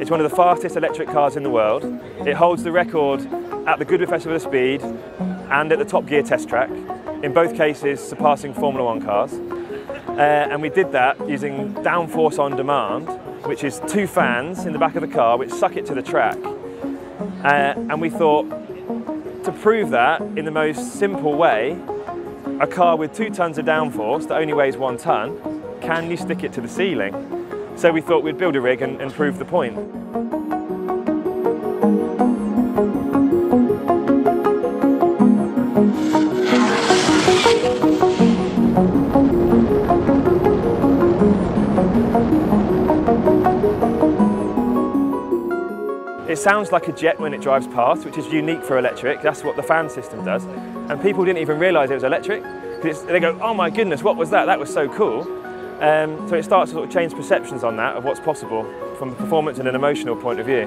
It's one of the fastest electric cars in the world. It holds the record at the Goodwood Festival of Speed and at the Top Gear test track, in both cases surpassing Formula One cars. Uh, and we did that using downforce on demand, which is two fans in the back of the car which suck it to the track. Uh, and we thought to prove that in the most simple way, a car with two tons of downforce that only weighs one ton, can you stick it to the ceiling? So we thought we'd build a rig and, and prove the point. It sounds like a jet when it drives past, which is unique for electric. That's what the fan system does. And people didn't even realise it was electric. They go, oh my goodness, what was that? That was so cool. Um, so it starts to sort of change perceptions on that, of what's possible from a performance and an emotional point of view.